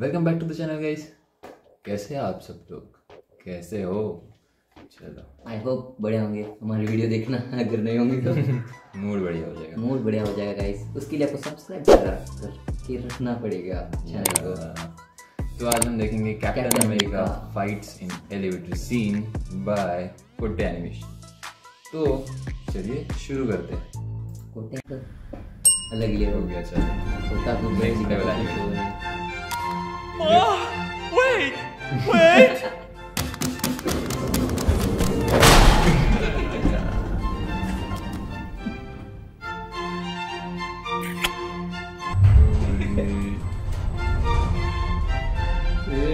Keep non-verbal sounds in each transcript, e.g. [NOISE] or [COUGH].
Welcome back to the channel guys कैसे हैं आप सब लोग? कैसे हो? चलो। आई होप बढ़िया होंगे। हमारी वीडियो देखना अगर नहीं होंगे तो। [LAUGHS] मूड बढ़िया हो जाएगा। मूड बढ़िया हो जाएगा गाइस उसके लिए आपको सब्सक्राइब कर के रखना पड़ेगा चैनल को। तो आज हम देखेंगे Captain America fights in elevator scene by foot animation तो चलिए शुरू करते हैं। कोटे का अलग ही हो। गया चलो। कोटा तो Next level animation. Wait!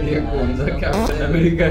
Reacon da Captain America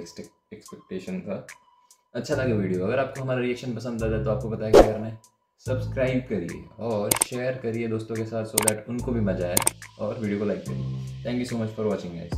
expectation था अच्छा लगा वीडियो। अगर आपको हमारा रिएक्शन पसंद आता है तो आपको पता है क्या करना है सब्सक्राइब करिए और शेयर करिए दोस्तों के साथ सो दैट उनको भी मज़ा आए और वीडियो को लाइक करिए। Thank you so much for watching guys